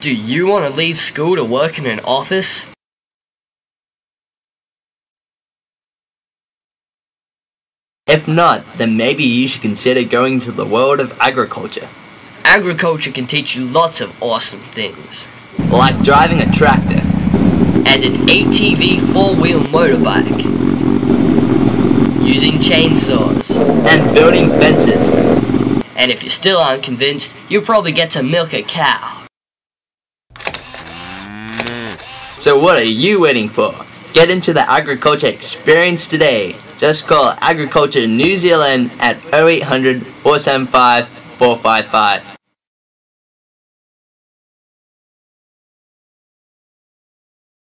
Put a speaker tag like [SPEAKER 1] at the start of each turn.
[SPEAKER 1] Do you want to leave school to work in an office?
[SPEAKER 2] If not, then maybe you should consider going to the world of agriculture,
[SPEAKER 1] Agriculture can teach you lots of awesome things.
[SPEAKER 2] like driving a tractor.
[SPEAKER 1] And an ATV four-wheel motorbike. Using chainsaws.
[SPEAKER 2] and building fences.
[SPEAKER 1] And if you still aren't convinced, you'll probably get to milk a cow.
[SPEAKER 2] So what are you waiting for? Get into the agriculture experience today. Just call Agriculture New Zealand at 0800 475 455.